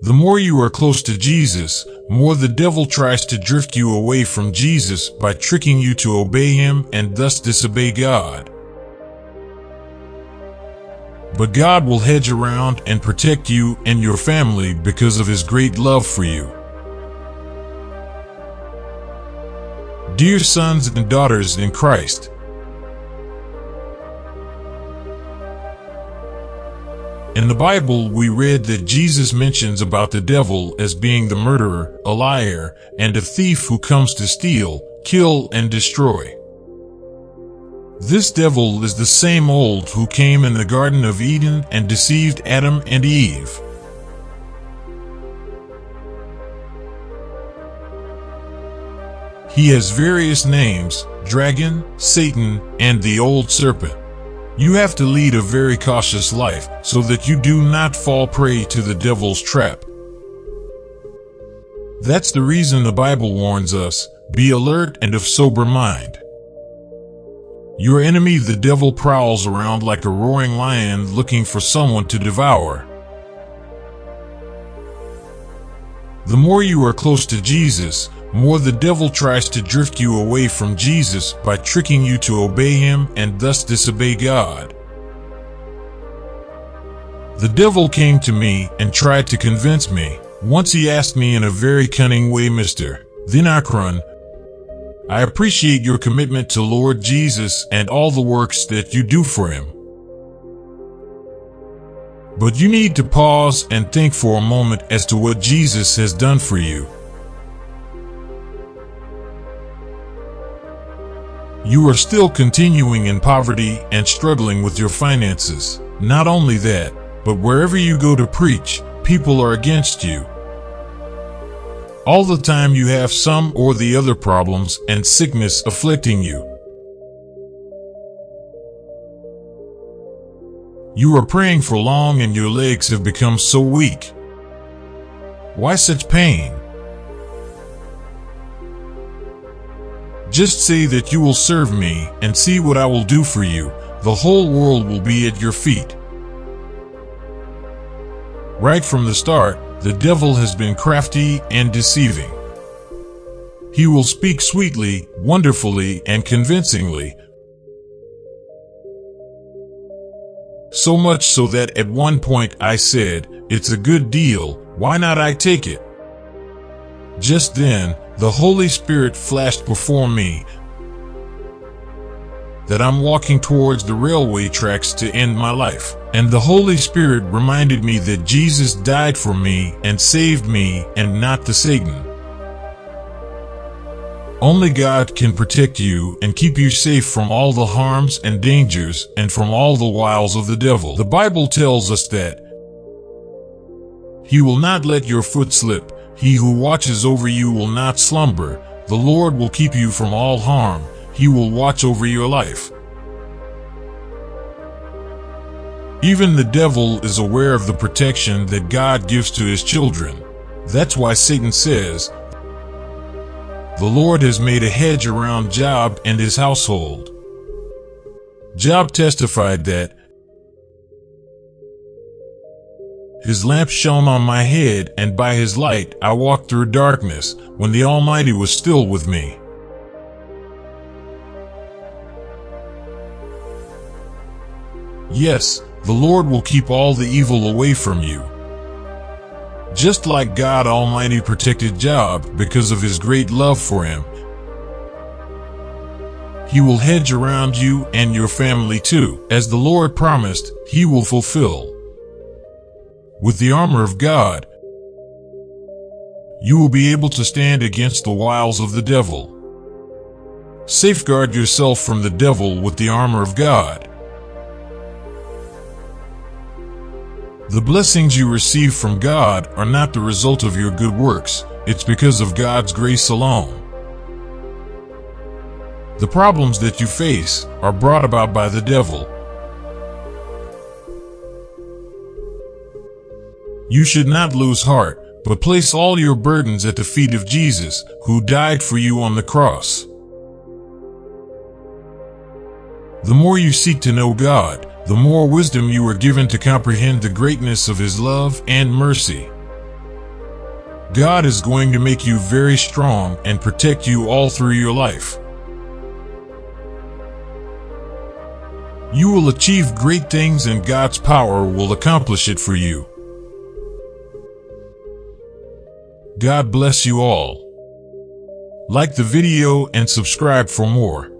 The more you are close to Jesus, more the devil tries to drift you away from Jesus by tricking you to obey him and thus disobey God. But God will hedge around and protect you and your family because of his great love for you. Dear sons and daughters in Christ, In the Bible, we read that Jesus mentions about the devil as being the murderer, a liar, and a thief who comes to steal, kill, and destroy. This devil is the same old who came in the Garden of Eden and deceived Adam and Eve. He has various names, dragon, Satan, and the old serpent. You have to lead a very cautious life so that you do not fall prey to the devil's trap. That's the reason the Bible warns us, be alert and of sober mind. Your enemy the devil prowls around like a roaring lion looking for someone to devour. The more you are close to Jesus, more the devil tries to drift you away from Jesus by tricking you to obey him and thus disobey God. The devil came to me and tried to convince me. Once he asked me in a very cunning way, Mr. Dhinakaran, I appreciate your commitment to Lord Jesus and all the works that you do for him. But you need to pause and think for a moment as to what Jesus has done for you. You are still continuing in poverty and struggling with your finances. Not only that, but wherever you go to preach, people are against you. All the time you have some or the other problems and sickness afflicting you. You are praying for long and your legs have become so weak. Why such pain? Just say that you will serve me and see what I will do for you. The whole world will be at your feet. Right from the start, the devil has been crafty and deceiving. He will speak sweetly, wonderfully, and convincingly. So much so that at one point I said, it's a good deal, why not I take it? Just then, the Holy Spirit flashed before me that I'm walking towards the railway tracks to end my life. And the Holy Spirit reminded me that Jesus died for me and saved me and not the Satan. Only God can protect you and keep you safe from all the harms and dangers and from all the wiles of the devil. The Bible tells us that He will not let your foot slip. He who watches over you will not slumber. The Lord will keep you from all harm. He will watch over your life. Even the devil is aware of the protection that God gives to his children. That's why Satan says, The Lord has made a hedge around Job and his household. Job testified that, His lamp shone on my head, and by his light I walked through darkness, when the Almighty was still with me. Yes, the Lord will keep all the evil away from you. Just like God Almighty protected Job because of his great love for him, he will hedge around you and your family too. As the Lord promised, he will fulfill. With the armor of God, you will be able to stand against the wiles of the devil. Safeguard yourself from the devil with the armor of God. The blessings you receive from God are not the result of your good works, it's because of God's grace alone. The problems that you face are brought about by the devil You should not lose heart, but place all your burdens at the feet of Jesus, who died for you on the cross. The more you seek to know God, the more wisdom you are given to comprehend the greatness of His love and mercy. God is going to make you very strong and protect you all through your life. You will achieve great things and God's power will accomplish it for you. God bless you all. Like the video and subscribe for more.